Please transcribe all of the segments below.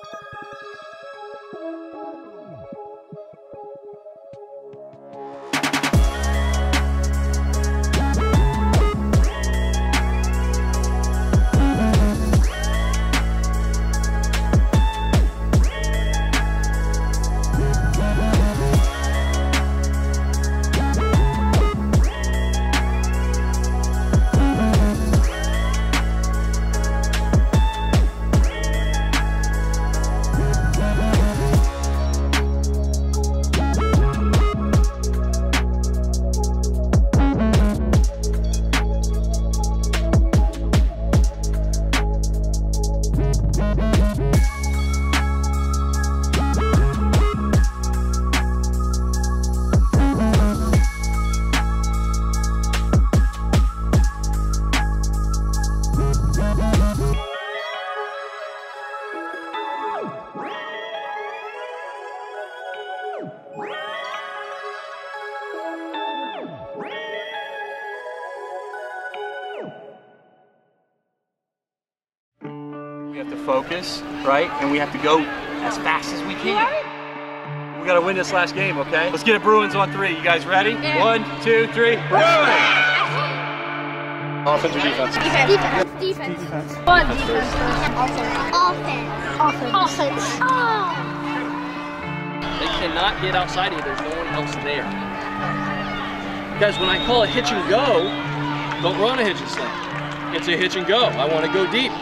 We have to focus, right? And we have to go as fast as we can. We gotta win this last game, okay? Let's get it Bruins on three. You guys ready? Yeah. One, two, three, Bruins! Offense or defense? Defense. Defense. Defense. Defense. What defense? Offense. Offense. Offense. Oh. They cannot get outside of you. There's no one else there. Guys, when I call a hitch and go, don't run a hitch and slam. It's a hitch and go. I want to go deep.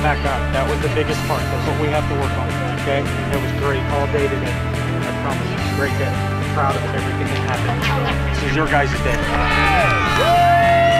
Back up. That was the biggest part. That's what we have to work on. Okay? It was great all day today. I promise you. Great day. Proud of everything that happened. This is your guys' day.